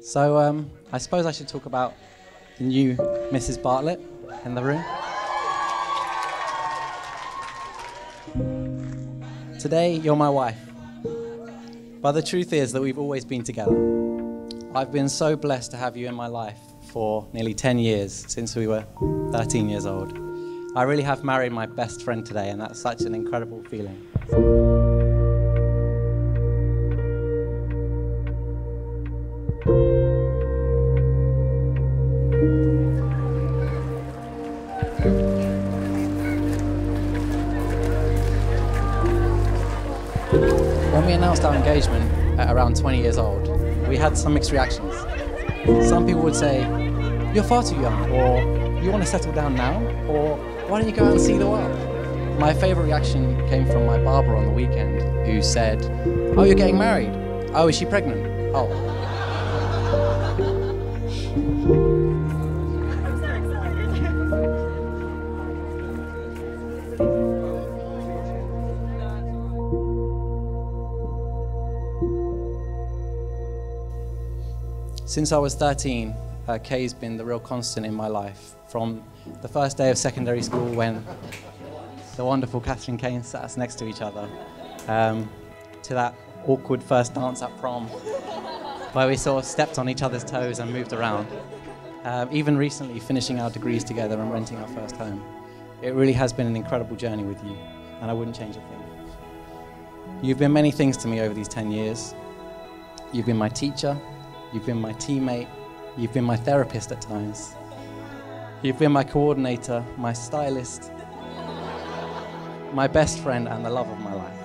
So um, I suppose I should talk about the new Mrs. Bartlett in the room. Today, you're my wife. But the truth is that we've always been together. I've been so blessed to have you in my life for nearly 10 years since we were 13 years old. I really have married my best friend today, and that's such an incredible feeling. When we announced our engagement at around 20 years old, we had some mixed reactions. Some people would say, You're far too young, or You want to settle down now, or Why don't you go out and see the world? My favourite reaction came from my barber on the weekend, who said, Oh, you're getting married? Oh, is she pregnant? Oh. Since I was 13, uh, Kay's been the real constant in my life. From the first day of secondary school when the wonderful Catherine Kane sat us next to each other, um, to that awkward first dance at prom, where we sort of stepped on each other's toes and moved around. Um, even recently, finishing our degrees together and renting our first home. It really has been an incredible journey with you, and I wouldn't change a thing. You've been many things to me over these 10 years. You've been my teacher, You've been my teammate. You've been my therapist at times. You've been my coordinator, my stylist, my best friend, and the love of my life.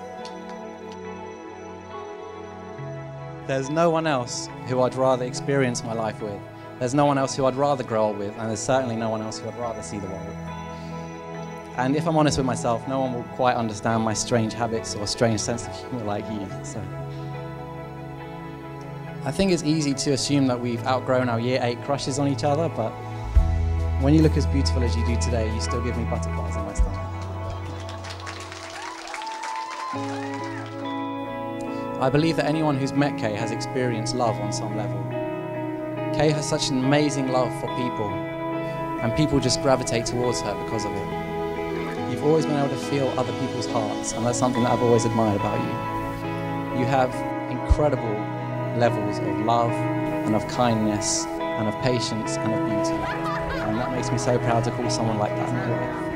There's no one else who I'd rather experience my life with. There's no one else who I'd rather grow up with, and there's certainly no one else who I'd rather see the world with. And if I'm honest with myself, no one will quite understand my strange habits or strange sense of humor like you. So. I think it's easy to assume that we've outgrown our year eight crushes on each other, but when you look as beautiful as you do today, you still give me butterflies in my stomach. I believe that anyone who's met Kay has experienced love on some level. Kay has such an amazing love for people, and people just gravitate towards her because of it. You've always been able to feel other people's hearts, and that's something that I've always admired about you. You have incredible levels of love and of kindness and of patience and of beauty. And that makes me so proud to call someone like that my wife.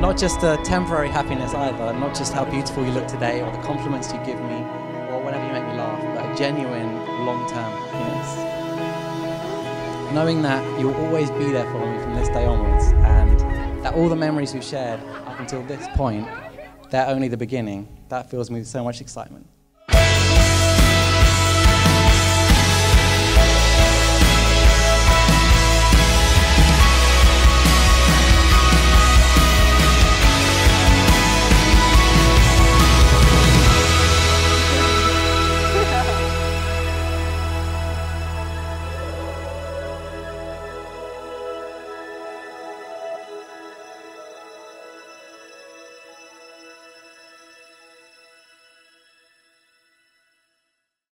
Not just a temporary happiness either, not just how beautiful you look today or the compliments you give me or whenever you make me laugh, but a genuine long-term happiness. Knowing that you'll always be there for me from this day onwards and that all the memories we've shared up until this point, they're only the beginning, that fills me with so much excitement.